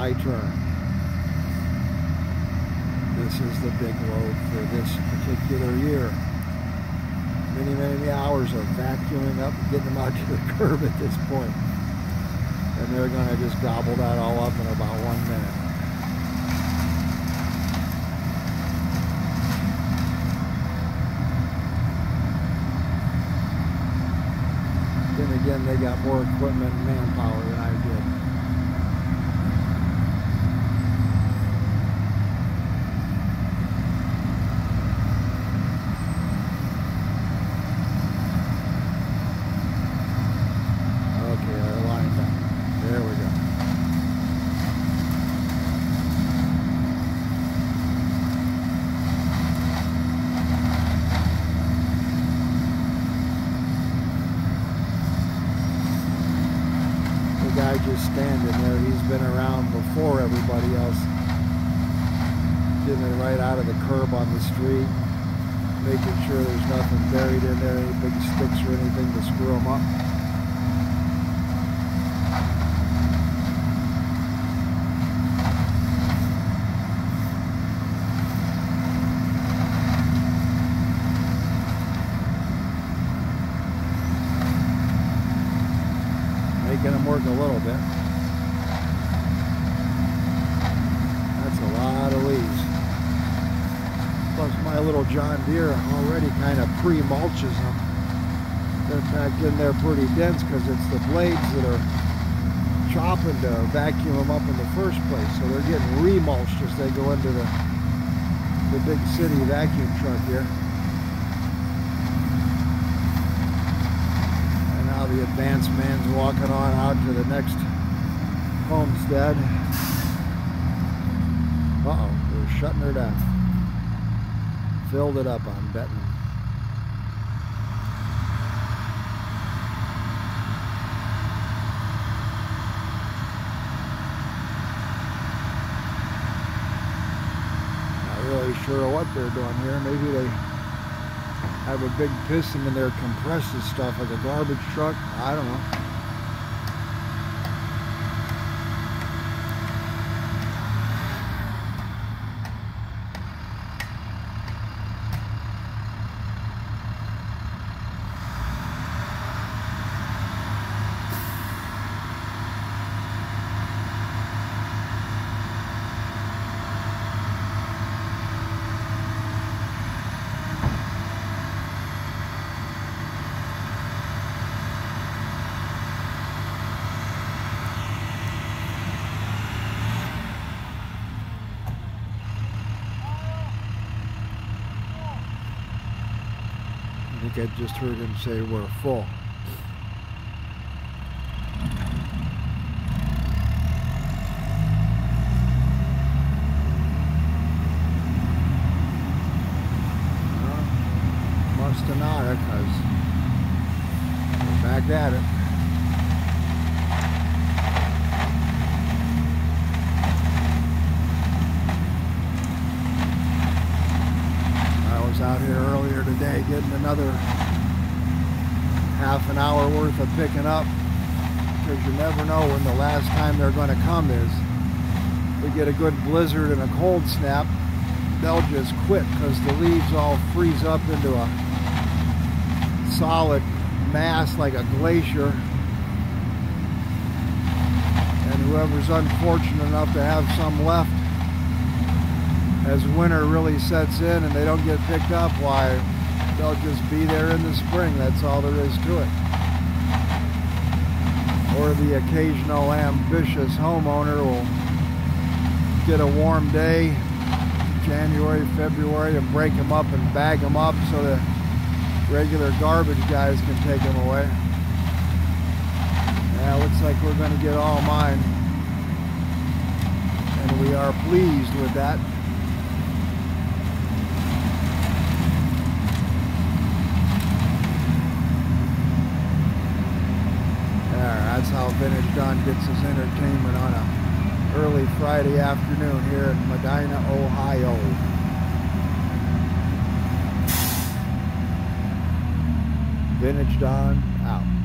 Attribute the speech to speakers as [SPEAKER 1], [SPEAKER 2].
[SPEAKER 1] I turn. This is the big load for this particular year. Many, many hours of vacuuming up and getting them out to the curb at this point. And they're going to just gobble that all up in about one minute. Then again, they got more equipment and manpower than I just standing there. He's been around before everybody else. Getting it right out of the curb on the street. Making sure there's nothing buried in there, any big sticks or anything to screw them up. A little bit. That's a lot of leaves. Plus my little John Deere already kind of pre-mulches them. They're packed in there pretty dense because it's the blades that are chopping to vacuum them up in the first place. So they're getting remulched as they go into the, the big city vacuum truck here. The advanced man's walking on out to the next homestead. Uh-oh, they're shutting her down. Filled it up, I'm betting. Not really sure what they're doing here. Maybe they have a big piston in there compresses stuff like a garbage truck. I don't know. I think I just heard him say we're full. must have not, because back at it. Out here earlier today getting another half an hour worth of picking up because you never know when the last time they're going to come is. We get a good blizzard and a cold snap, they'll just quit because the leaves all freeze up into a solid mass like a glacier. And whoever's unfortunate enough to have some left as winter really sets in and they don't get picked up, why, they'll just be there in the spring. That's all there is to it. Or the occasional ambitious homeowner will get a warm day, January, February, and break them up and bag them up so the regular garbage guys can take them away. Yeah, looks like we're going to get all mine. And we are pleased with that. That's how Vintage Don gets his entertainment on a early Friday afternoon here in Medina, Ohio. Vintage Don out.